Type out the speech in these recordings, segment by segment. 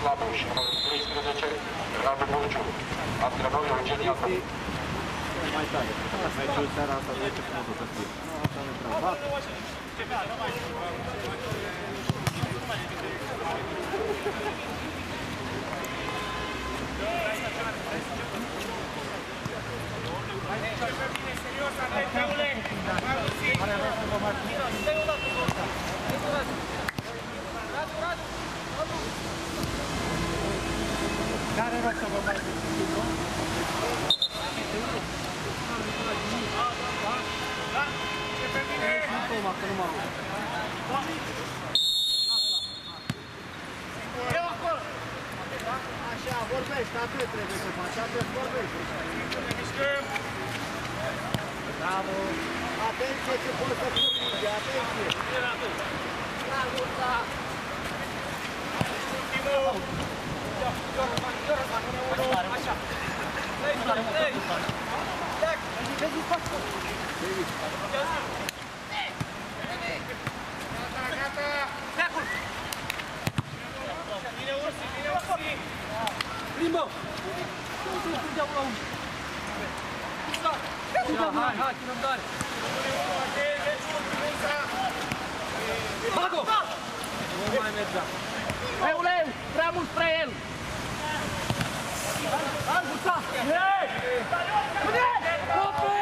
Stelian Slavu și numărul 13, Radu Burciu. Antrenor Eugen Iacov. mai tare. Asta e ce seara asta, nu e ce frumos să fie. Asta nu treaba. Care era să vă mai Toma, că nu mă aud. Așa, vorbești, atât trebuie să faci, atât vorbești. Bravo! Atenție ce poți să pui minge, atenție! Bravo, da! Așa! Vezi, faci Plimbă! Nu se strângeau la unul. Hai, hai, ce răbdare! Bago! Nu mai mergea. Leuleu, prea mult spre el! Anguța! Hei! Cope!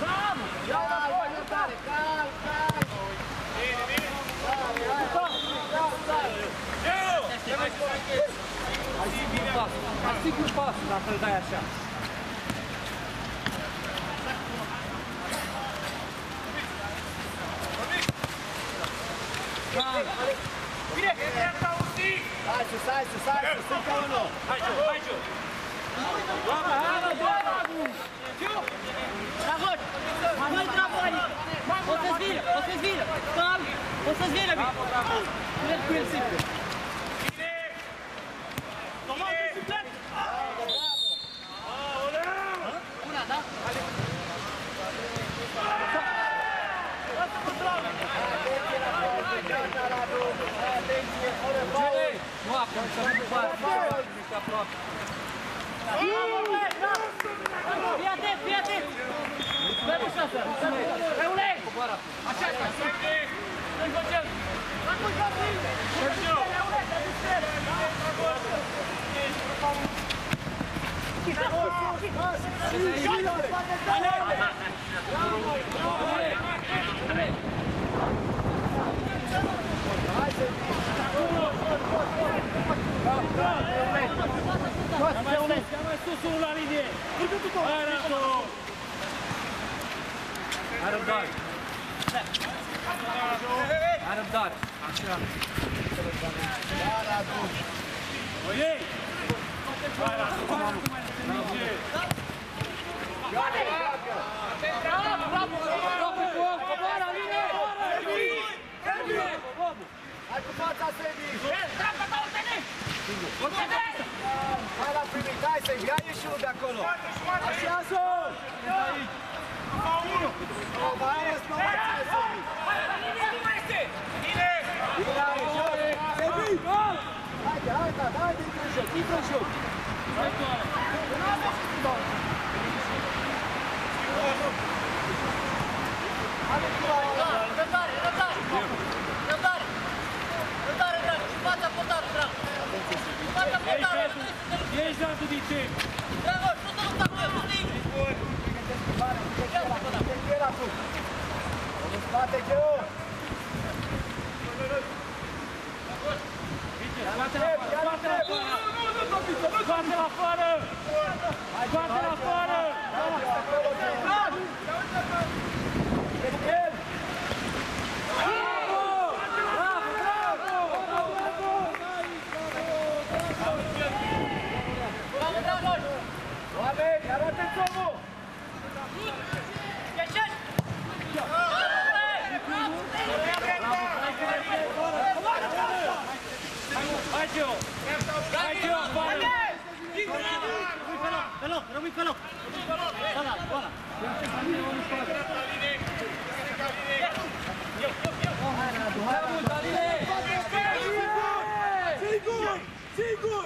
Bravo! Ia la voi, nu tare! Cal, cal! Ai sigur pas, ai sigur pas dacă îl dai așa. Hai sus, hai sus, hai sus, încă unul! Dragos, mai bravo aici. O să-ți vină, o să-ți vină. Calm, o să-ți vină. Merg cu el singur. Una, da? Atenție, fără Gele! faul! Nu acum, să nu după aia, să aproape. Fii atent, fii atent. Stai ușa să. Reule! Coboară. Așa, așa. În concel. Acum să prinde. Reule, te distrezi. Ia mai sus unul la linie. Hai, Radu! Hai răbdare. Hai răbdare. Așa. Oie! Hai, Radu! Bravo! Bravo, bravo. Aproape cu om, coboară, linie! Hai cu fața, Sebi! Dreapta ta, Ortene. Ortene. Hai la primit, hai să-i ia și unul de acolo! Așează! O, mai ales, nu mai ține Sebi! Bine aici, Sebi! Haide, haide, haide, intră în joc, intră în joc! Haide cu la Răbdare, răbdare. Răbdare. Răbdare, dragă. Și fața portarul, dragă. Fața portarul. Ești, Radu, din ce? Dragă, nu te lupta cu el, nu te Te era tu! În spate, Geo! Scoate-l afară! Scoate-l afară! Scoate-l afară! Scoate-l afară! Sigur! Sigur!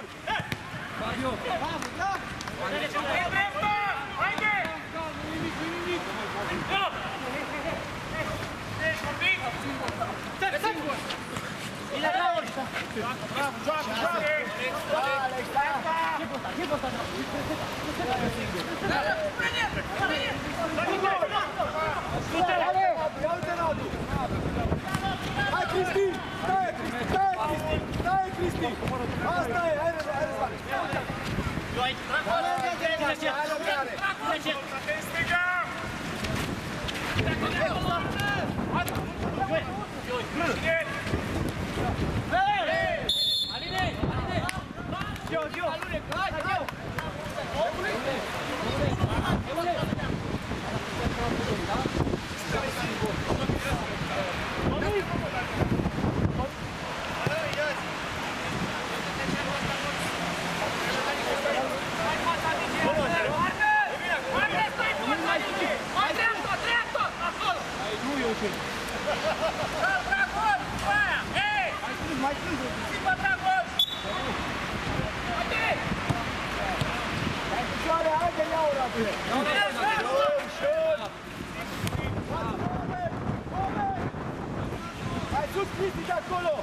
Bine, bravo! Alex, da! Ce poți să Ale! Ia uite Radu! Hai, Cristi! Stai, Cristi! Stai, Cristi! Stai, Cristi! Asta e! Hai, Răzvan! Hai, Răzvan! Hai, Sipa Dragoș! Haide! Hai picioare, haide, ia-o, Rabule! Hai sus, Cristi, de acolo!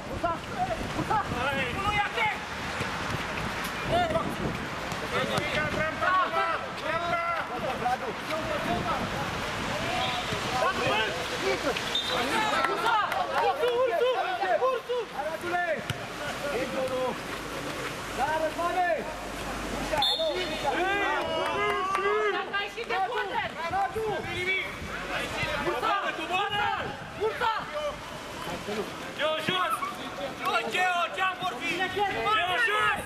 Nu ia te! Bradu! Bradu! Bradu! Eu jos! Eu cheo, ce-am vorbit! Eu jos!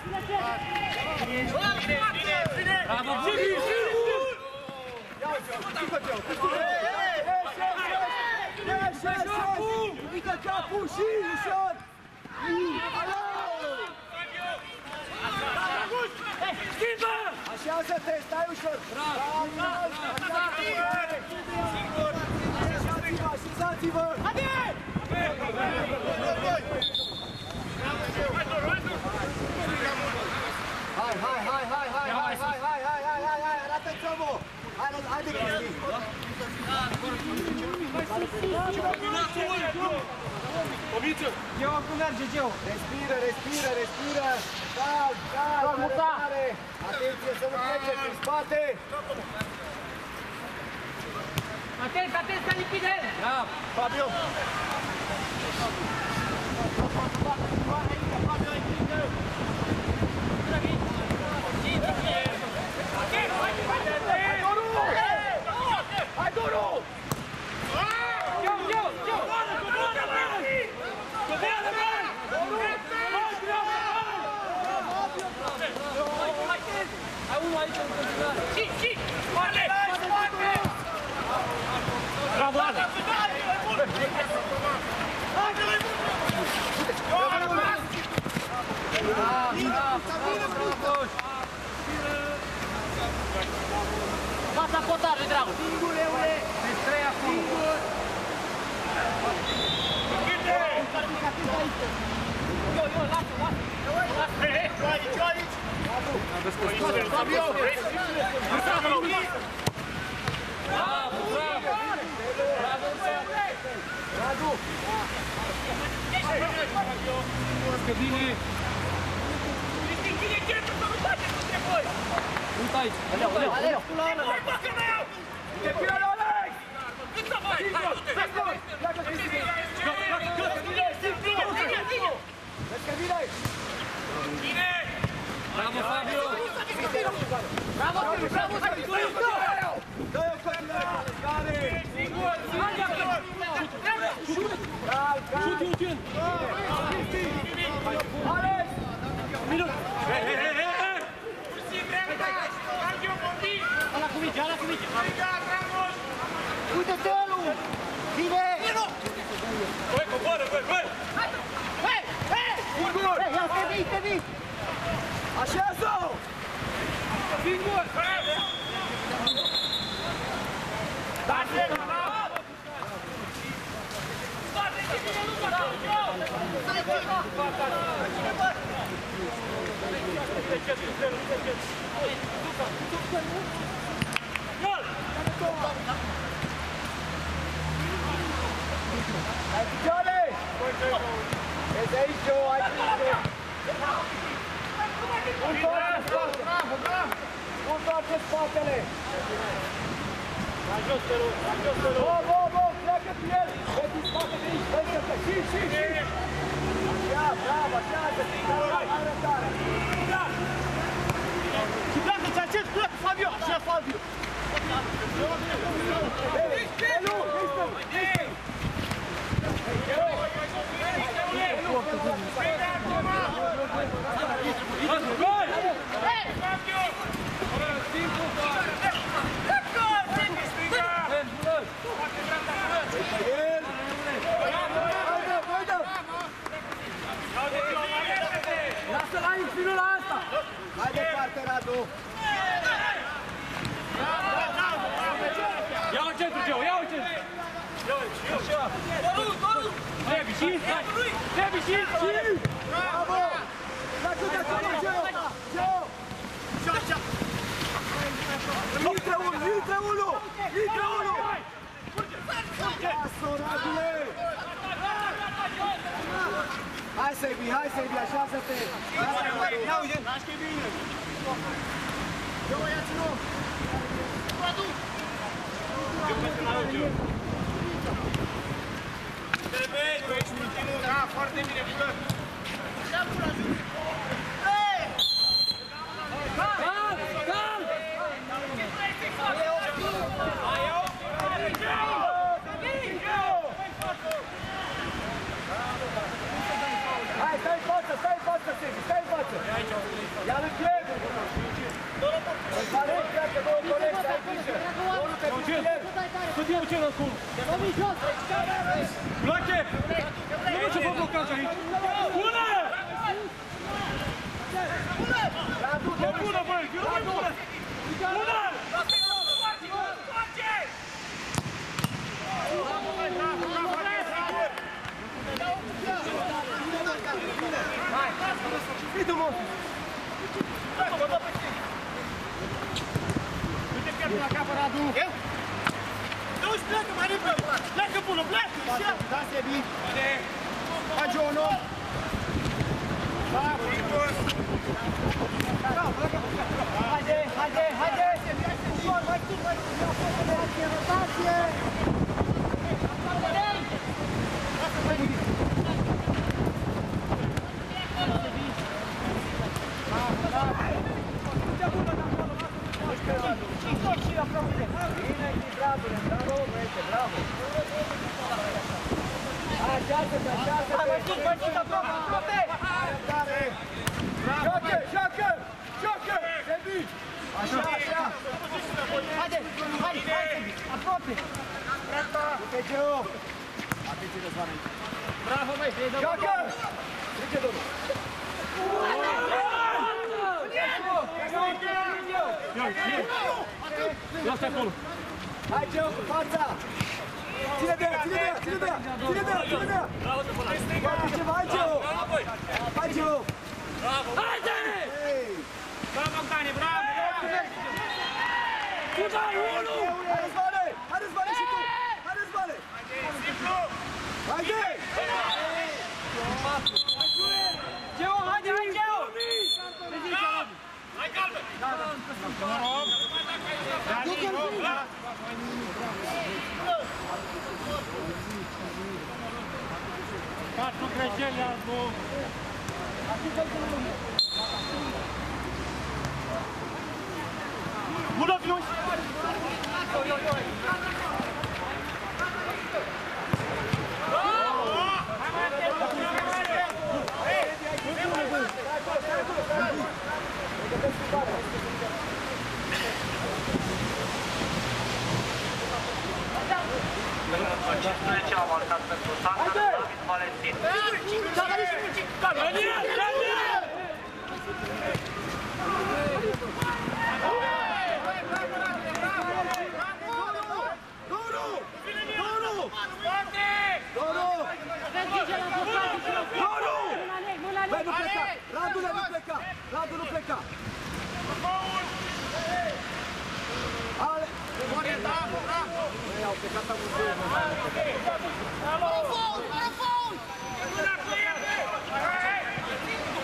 Bine, bine, bine! Bravo, bine! Ia-o, ce-o! Uite capul și ușor! Alo! Așează-te, stai ușor! Bravo! Așezați-vă, așezați-vă! Hai, hai, hai, hai, hai, hai, hai, hai, hai, hai, hai, hai, arată-ți omul! Hai, haide, Cristi! Geo, cum merge, Geo? Respiră, respiră, respiră! Da, da, da, muta! Atenție să nu treceți în spate! Atenție, atenție, lichide! Da, Fabio! vii, te vii! Așează-o! Vii mult! Dați-le, Johnny! It's eight, Joe. I think grijă! Nu întoarce spatele! Nu întoarce spatele! Bo, bo, bo, pleacă pe el! Vezi în spate de aici, vezi că și, și, și! Așa, bravo, așa, să fii arătare! Și pleacă, ți acest, pleacă, Fabio, așa, Fabio. Ei, Elu, listen, listen! El! Haide, haide! Lasă-l aici, vină la asta! Hai departe, Radu! Ia-o centru, Geo, ia-o centru. Trebuie și, hai. Trebuie și, și. Bravo! Dacă de acolo, Geo! Geo! Intră unul, intră unul! Intră unul! Lasă-o, Radule! Hai, Sebi, hai, Sebi, așează-te! Lasă-o, Radu! Da, foarte bine, bună. Hai, stai în față, stai în față, Sebi, stai în față! Ia lui Diego! Îl pare, pleacă două colecte, ai grijă! Unul pe Michel! Să-ți iau cel acum. Bloache! Nu mă ce vă blocați aici. Bună! Radu, E bună, băi! E bună! Bună! Eu? Nu, pleacă mai repede! Pleacă bună, pleacă! Da, Sebi! Hai, Giono! Haide, haide, haide! Ușor, mai sus, mai sus! Rotație, rotație! Bine, echilibratule, bravo, băiețe, bravo! Așează-te, așează-te! Hai, mai sus, mai sus, aproape, aproape! Joacă, joacă, joacă! Sebi! Așa, așa! Haide, hai, hai, aproape. Uite, Geo! Atenție, Răzvan aici! Bravo, băi! Joacă! Zice domnul! Lasă acolo! Hai, Geo, cu fața! Ține de ea, ține de ea, ține de ea! Ține de ea, ține de ea! Faci ceva, hai, Geo! Hai, Geo! Haide! Hei! Bravo, Bogdane, bravo! Tu dai unul! Hai, Răzvane! Hai, Răzvane, și tu! Hai, Răzvane! Haide! Geo, haide, hai, Geo! Hai, calme! Dani, rog, da? Patru greșeli, albu! Bună, Fiuș! a marcat pentru Sandra David Valentin. Daniel, pleca! Ale! Ei, au plecat amândoi, mă.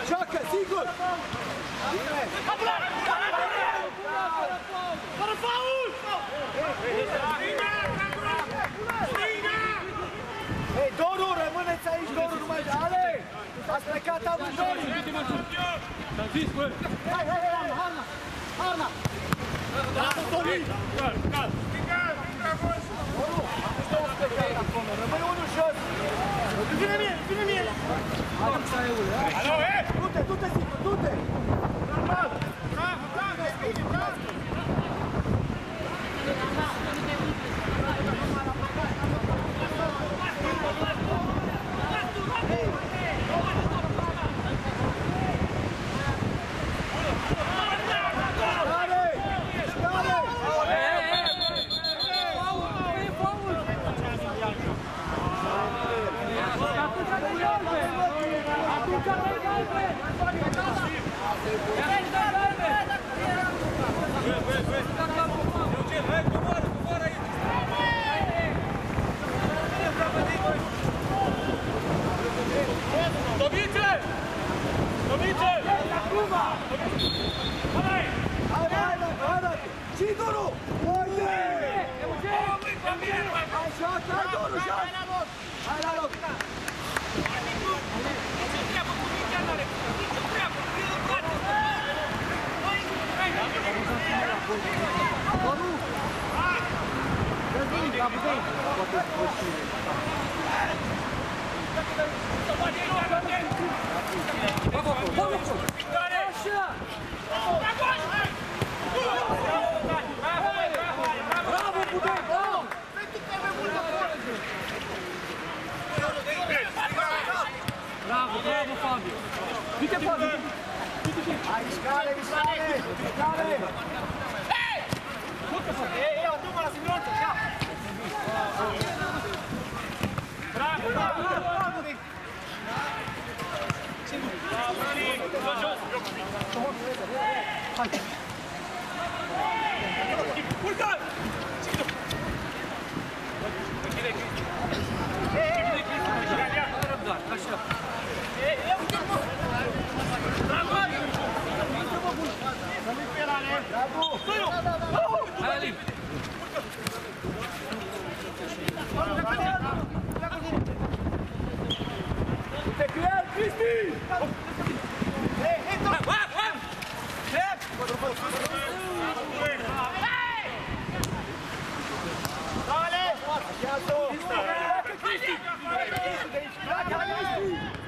Joacă, sigur! Bine! Fără faul! Ei, Doru, rămâneți aici, Doru, nu mai... Ale! Ați plecat amândoi! Hai, hai, hai, Harna! Harna! Doru, nu știu ați plecat acum, rămâi unul jos! Vine mie, vine mie! Du-te, du-te, sigur, du-te! Care? Care? Hai, hai, hai, hai, hai! Și Doru! Uite! Așa, hai, Doru, joc! Hai la loc! Hai, mișcare, mișcare! Mișcare! Uite cu el, Cristi! Așează-o! Pleacă, Cristi! De aici, pleacă, Cristi!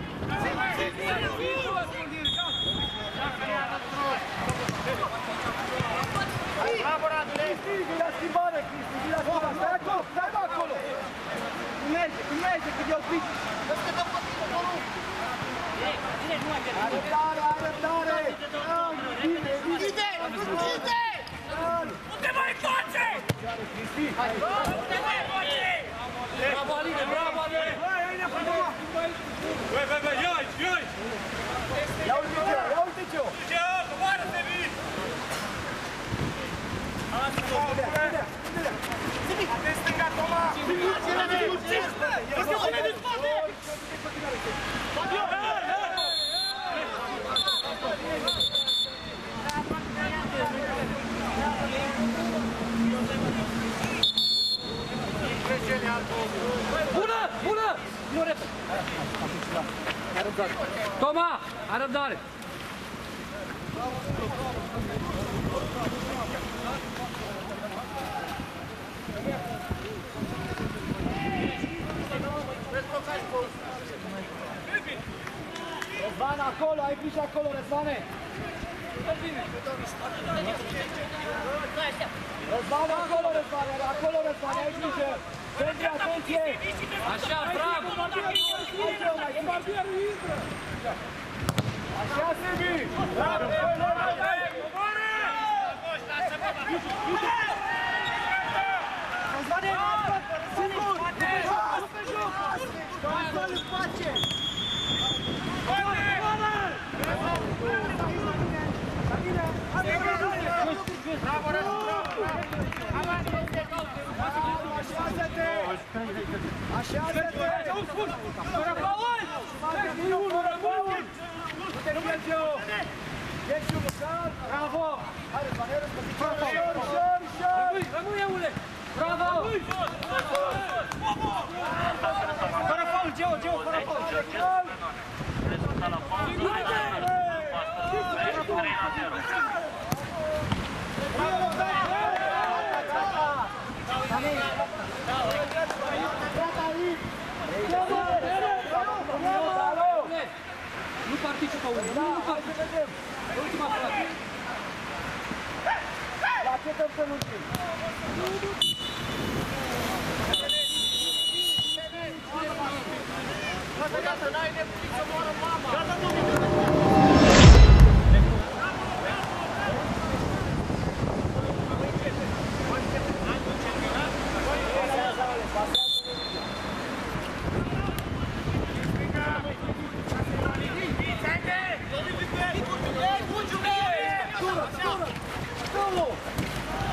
Bravo, Radule! Cristi, vii la schimbare, Cristi, vii la schimbare! Stai acolo, stai bă, acolo! Cum merge, cum merge, că eu pic! Ai răbdare, ai răbdare! An, bine, bine! An! Nu te mai face! Cristi, hai! Nu te mai face!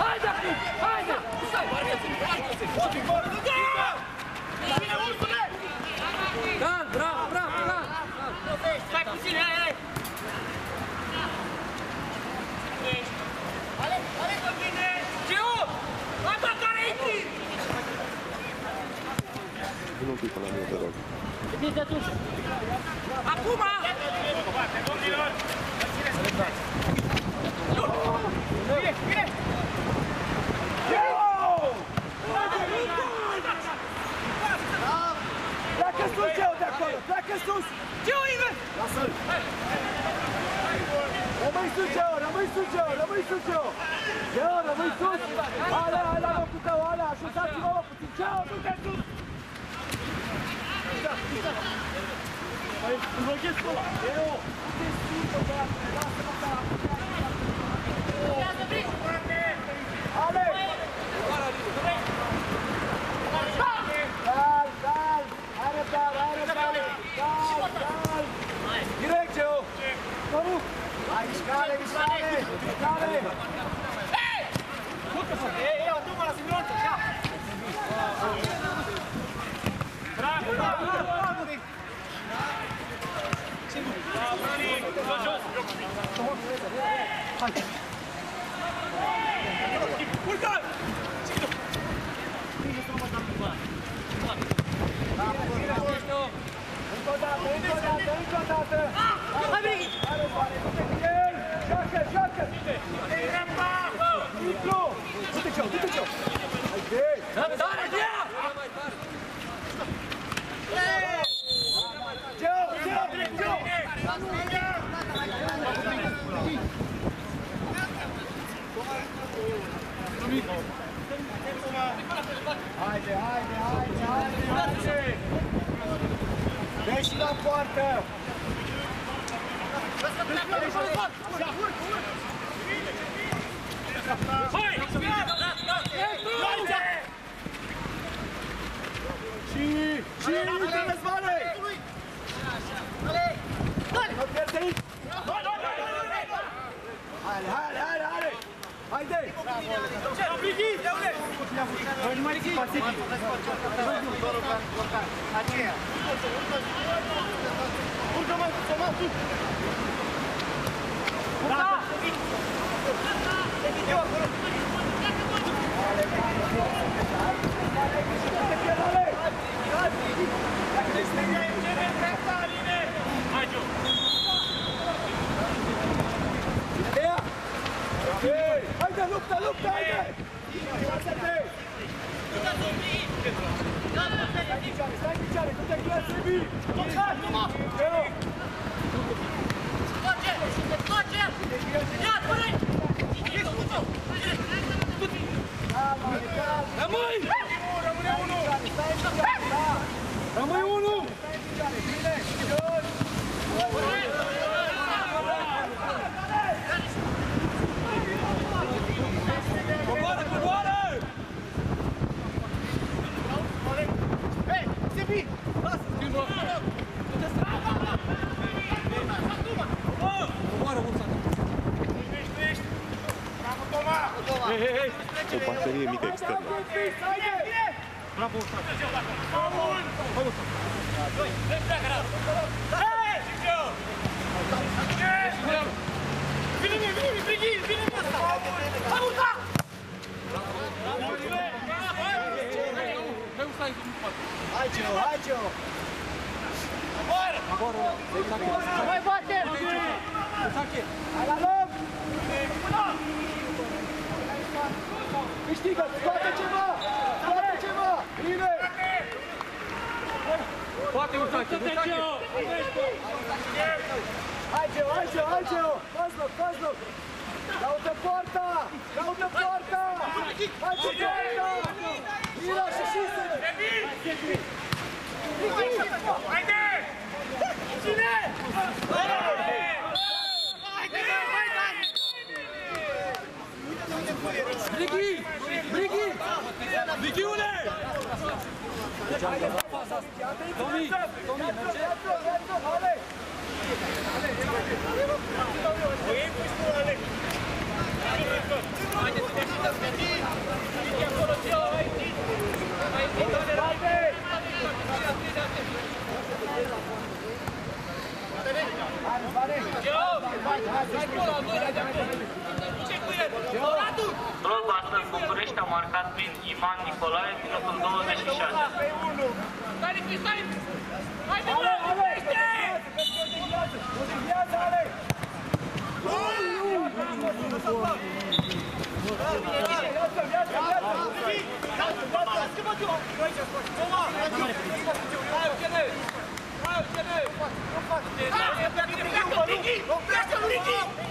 Haide acum! Haide! Stai! Dan, bravo, bravo, Dan! Stai puțin, hai, hai! Geo! Ata care intri! Veniți de atunci. Acum! Bine, bine! Pleacă sus, Geo, de acolo! Pleacă sus! Geo, invers! Lasă-l! Rămâi sus, Geo! Rămâi sus, Geo! Rămâi sus, Geo! Geo, rămâi sus! Ale, ale, la locul tău, ale! Ajutați-vă, mă, puțin! Geo, du-te sus! Păi, înloghesc pe ăla! Geo, du-te sus, bă, băiatule! Lasă-mă ca... Ale! Cal, cal! Hai răbdare, hai răbdare! Cal, cal! Direct, Geo! Nu, Hai, mișcare, mișcare! Mișcare! Ei, ei, du-mă la Simeonte, ia! Bravo, bravo, bravo! Încă o dată, încă o dată, încă o dată! Hai, Brighi! Hai, răbdare, du-te cu el! Joacă, joacă! Intru! Du-te, Geo, du-te, Geo! Haide! Răbdare, Gea! Geo, Geo, Geo! Haide, haide, haide, haide, haide! Dă și la poartă! Și, și, uite, răzvane! Nu pierde aici! Haide, haide, haide, haide! Haide! Noi nu mai zic Pacific! Urcă, mă, să mă, sus! Urca! Haide, luptă, luptă, haide! Lasă-te! Stai în picioare, stai în picioare, nu te închide să vii! Teo! Calma, calma! Rămâi! Rămâne unul! Stai în picioare, da! Rămâi unul! Stai în picioare, bine! Jos! Coboară, coboară! Coboară, Ursa! Bravo, Toma! linie mică externă. Hai, Gio, hai, Gio! Mai bate! Hai la loc! Câștigă, scoate ceva! Scoate ceva! Bine! Poate Ursache, Ursache! Hai, Geo, hai, Geo, hai, Geo! Faci loc, faci loc! Caută poarta! Caută poarta! Hai cu poarta! Mira și și să... Ajde, ajde, ajde! Tomi! Tomi, merge? Globul astăzi București a marcat prin Ivan Nicolae, minutul 26. Ale, ale! Viața, ale! Viață, viață, viață! Singur! Du-te! Ale, Geo! Geo! Leo, pregătește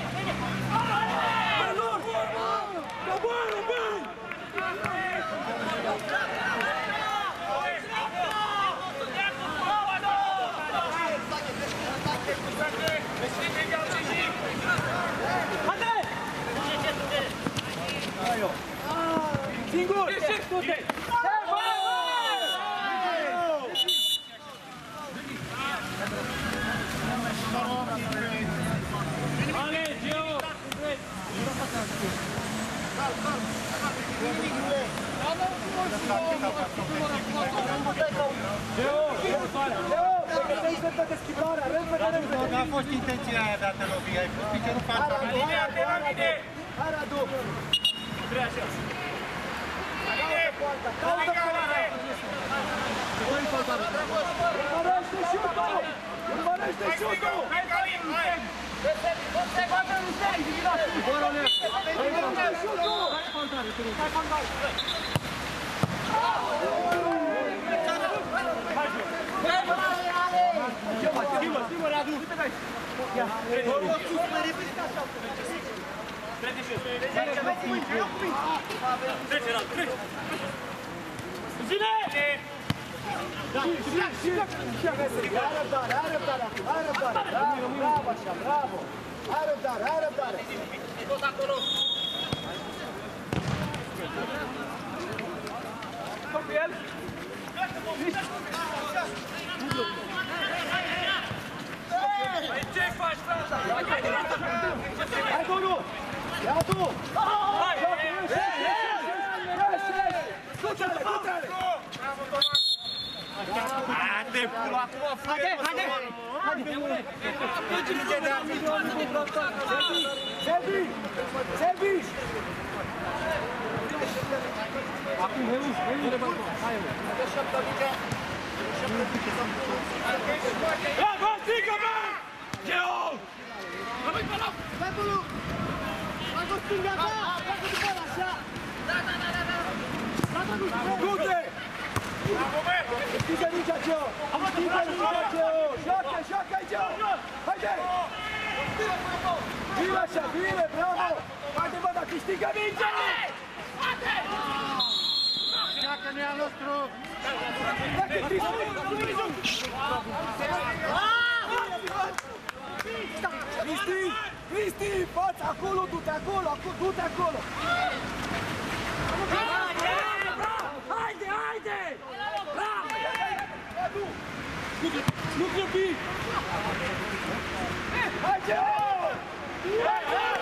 pe deschidarea, repede, repede! Nu a fost intenția aia de a te lovi, ai pus piciorul Hai, fața. Radu, hai, Radu, hai, Radu! Hai, Radu! Caută poarta, caută poarta! Urmărește șutul! Urmărește șutul! Urmărește șutul! Hai răbdare, hai răbdare acum, hai răbdare! Bravo, bravo așa, bravo! Hai răbdare, hai răbdare! Hai, Donu! Ia tu! Joacă, ieși, ieși, ieși, ieși! Du-te-le, du-te-le! Hadi pula pula hadi hadi. Hadi. Sebi. Sebi. আপনি হেউস হেউস হায় শব্দটিকে শব্দটিকে সম্পূর্ণ এ বস ঠিক আছে জেও আমি বলো Babulu Acum, Heus, Heus, Rebalcon. Hai, Heus. Bravo, strică, bă! Geo! Du-te! Câștigă mingea, Geo! Câștigă mingea, Geo! Joacă, joacă aici! Haide! Bine așa, bine, bravo! Haide, bă, dar câștigă mingea! Dacă nu e al nostru, Dacă Cristi! Cristi! Cristi! Fața acolo, du-te acolo, acolo, du-te acolo! Haide, haide! Bravo! Nu grăbi! Hai, Geo! Hai, Geo!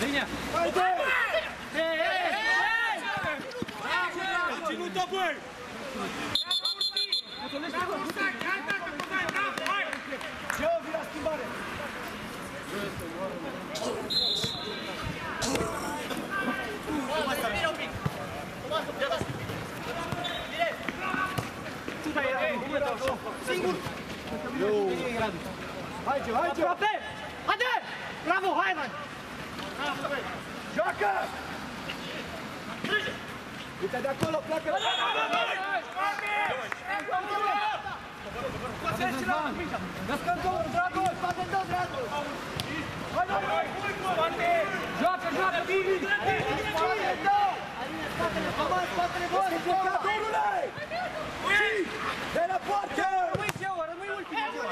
Linia! Ținut-o, băi! Geo, vii la schimbare! Hai, Geo, hai, Geo! Aproape! Haide! Bravo, hai, man! Joacă! Uite de acolo, pleacă! Descăm două, Dragoș! Spate două, Dragoș! Hai, hai, hai! Joacă, joacă, Bibi! Spate două! Comand, spatele vostru! Plecatorule! De la poartă! Rămâi Geo, rămâi ultimul!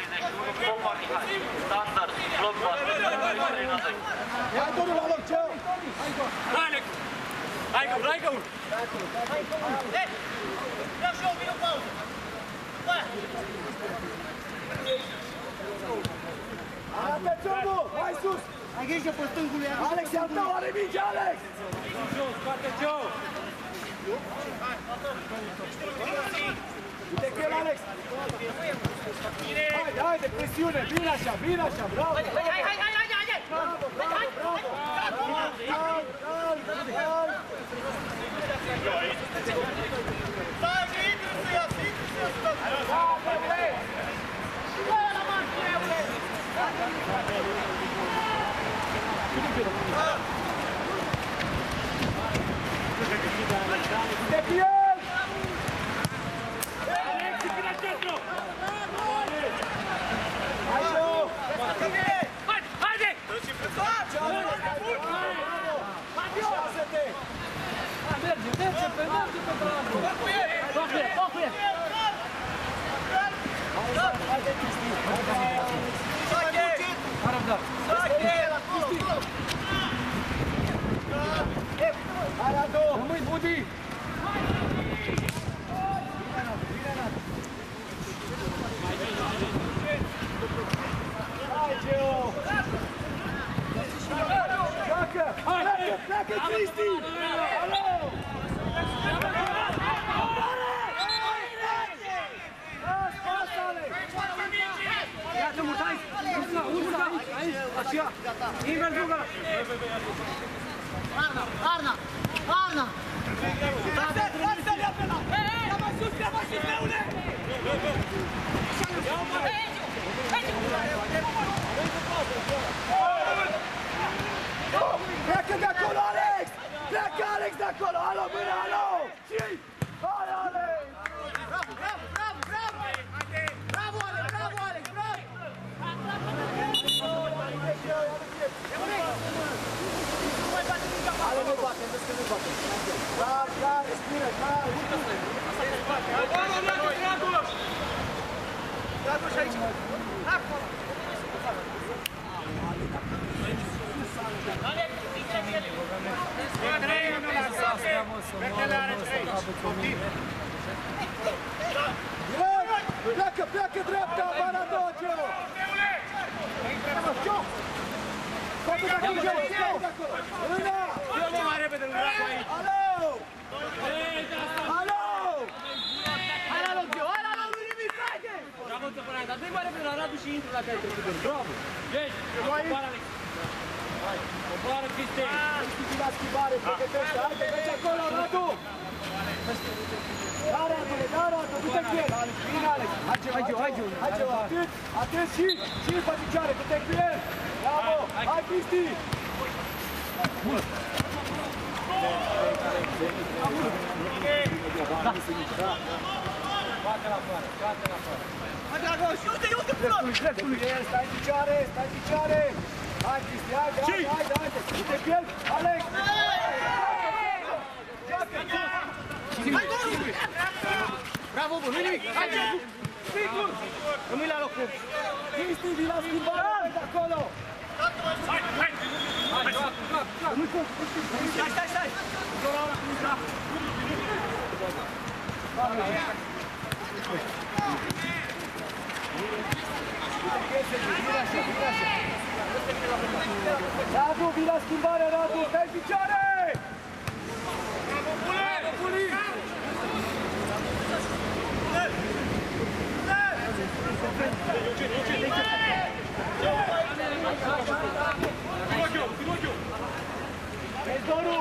31, Popa Mihai. Standard, blockbuster, 32. Ia dorul la loc, Geo! Hai că, hai că! Vreau și eu, vin o pauză! Arată Ciobul! Mai sus! Ai grijă pe stângul lui Alex, e al tău, are minge, Alex! Jos, scoate Joe! Uite că el, Alex! Haide, haide, presiune, bine așa, bine așa, bravo! Hai, hai, hai, hai, hai, hai! Bravo, bravo, bravo! Calm, calm, calm! Uite cu el! Hai, Joe! Șase-te! Merge, merge, pe merge pe bravo! Focuie, focuie! Haide, Cristi! Haide! Arăbdar! Hai la două! Rămâi, Budi! Hai, Geo! Joacă! Pleacă, pleacă, Cristi! Alo! Las, pas, Alex! Iată, mutai! Urca, urca! Aici, așa! Invers, Luca! Arna, Arna! Arna! Pleacă de acolo, Alex! Pleacă, Alex, de acolo! Alo, mâna, alo! Și... Hai, Alex! Ale nu bate, vezi că nu bate. Clar, clar, respiră, clar. Direct! Pleacă, pleacă dreapta, bara două, Geo! Bravo, Geo! Scoate de acolo, Geo, Geo, de acolo! Mâna! Geo, mai repede, nu dracu aici! Alo! Alo! Hai la loc, Geo, hai la loc, nu nimic, haide! Bravo, Țăpăraia, dar dă-i mai repede la Radu și intru dacă ai trecut în bravo! Deci, coboară, Alex! Coboară, Cristi! Cristi la schimbare, pregătește, haide, mergi acolo, Radu! Da, Radu, da, Radu, du-te cu el! Bine, Alex! Hai, Geo, hai, Geo, hai, Geo! Hai, Geo, atât, atât și, și pe picioare, du-te cu el! Bravo! Hai, Cristi! Hai, Dragoș, uite, uite, până! Dreptul el, stai în picioare, stai în picioare! Hai, Cristi, haide, haide, haide, haide! Du-te cu el, Alex! Joacă! Hai, Doru! Bravo, bun, nu nimic! Hai, Geo! Sigur! Rămâi la locul! Cristi, vii la schimbare, de acolo! Hai, joacă, joacă, joacă! Stai, stai, stai! Radu, vii la schimbare, Radu, stai în picioare! Ești, Doru!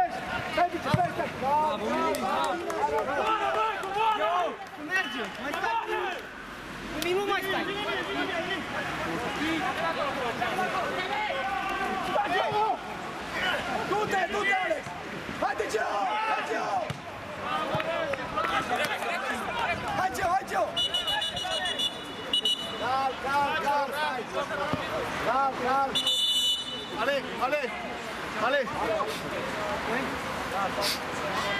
Ești! Stai, bici, stai, stai! Bravo! Merge, mai stai. Un minut mai stai. Du-te, du-te, Alex! Haide, Geo! Hai, Geo! Hai, Geo, hai, Geo! Calm, calm, calm, stai! Calm, calm! Alex, Alex, Alex.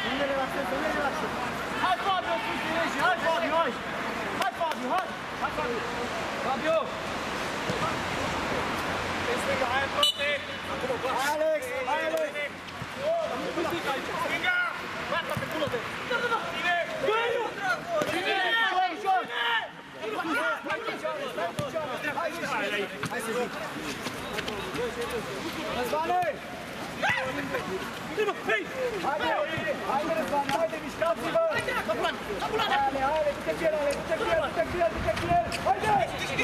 Nu ne relaxăm, nu ne relaxăm! Hai, Fabio, sus, dirigi! Hai, Fabio, hai! Hai, Fabio, hai! Hai, Fabio! Fabio! Hai, Alex! Hai, Alex! Răzvane! Haide, haide, Răzvane, haide, mișcați-vă! Haide, haide, du-te cu el, Ale, du-te cu el, du-te cu el, du-te cu el! Haide!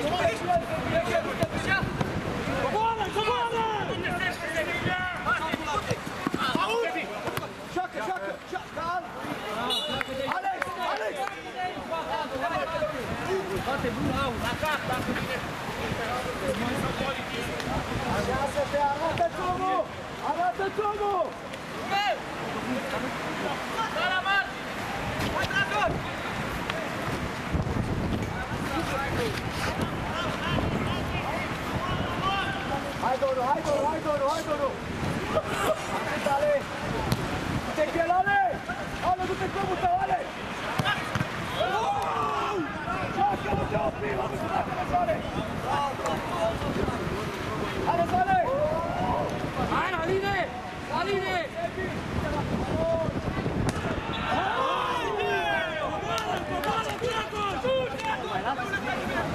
Du-te cu el, du-te cu el, du-te cu el! Coboară, coboară! Joacă, joacă, joacă, calm! Alex, Alex! Foarte bun, au, la cap, dacă vine. Așează-te, arată-ți omul! Arată-ți omul! Hai, Doru, hai, Doru, hai, Doru, hai, Doru! Atât, Ale! Du-te cu el, Ale! Ale, du-te cu omul tău, Ale! Joacă, nu te opri, mă, nu te opri, Hai, Răzvane! Hai, la linie! La linie!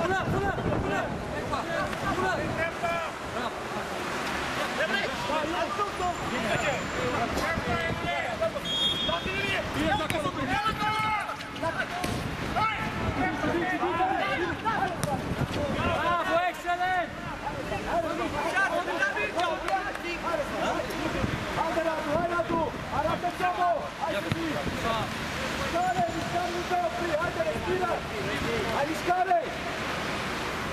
Până, până, până! Până! Bravo, excelent! Haide, Radu, hai, Radu! Arată-ți omul! Hai să fii! Mișcare, mișcare, nu te opri! Haide, respiră! Hai, mișcare!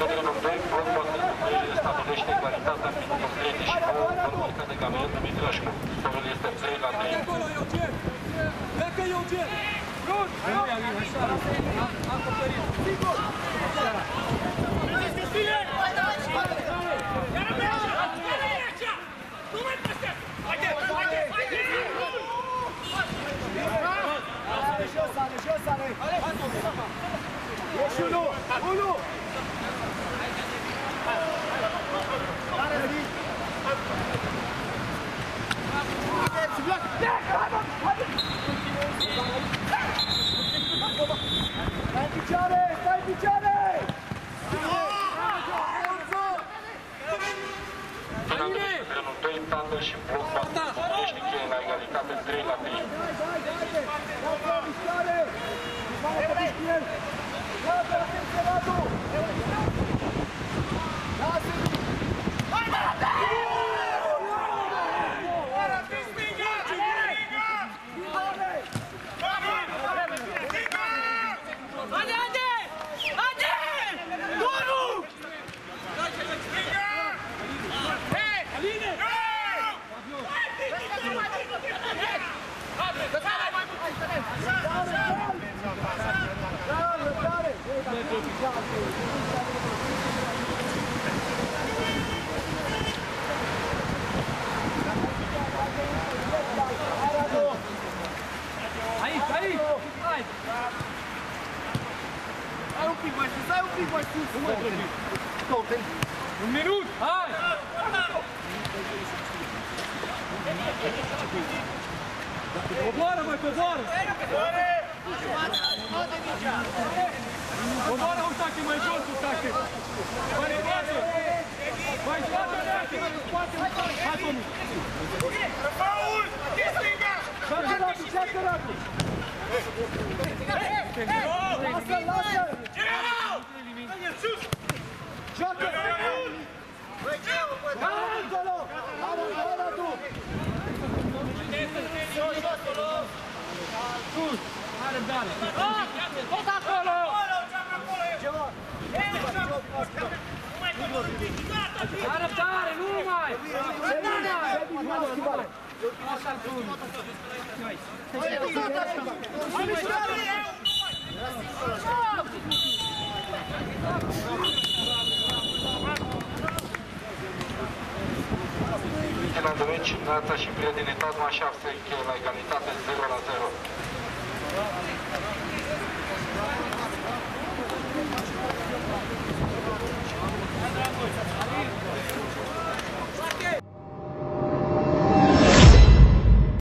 Domnul 2, bloc construirile stabilește claritatea prin concrete și nouă formică de camion Dumitrașcu. Scorul este 3 la 3. Acolo, Eugen! Pleacă, Eugen! Bun! Bun! Am acoperit. Ale, jos, Ale, jos, Ale! Ești unul! Unul! Care zi? Stai în picioare! Stai în picioare! Finalmente, trenul 2, tandă și bloc stabilește cheie la egalitate 3 la 3. Haide, haide, haide! Lasă la mișcare! Mișcare pe mișcare! Lasă, atenție, Radu! Lasă! Haide, haide! Haide! Doru! Răbdare, răbdare! Hai, Radu! Aici, aici! Hai! Hai un pic mai sus, hai un pic mai sus. Nu mai trebuie. Două-te. Un minut! Hai! Coboară, mai coboară! Coboară un tache mai jos, un tache. Mai spate. Mai spate, Neache, mai spate. Hai, Tomi. Joacă Radu, joacă Radu! Lasă, lasă! Joacă! Hai acolo! Hai, hai, Radu! Sus. Hai răbdare. Tot acolo. Hai răbdare, nu mai. Nu mai. Sebi, hai, schimbare! Așa-l pun. Finlandovici, Neața și prietenii Tadma 6 încheie la egalitate 0 la 0.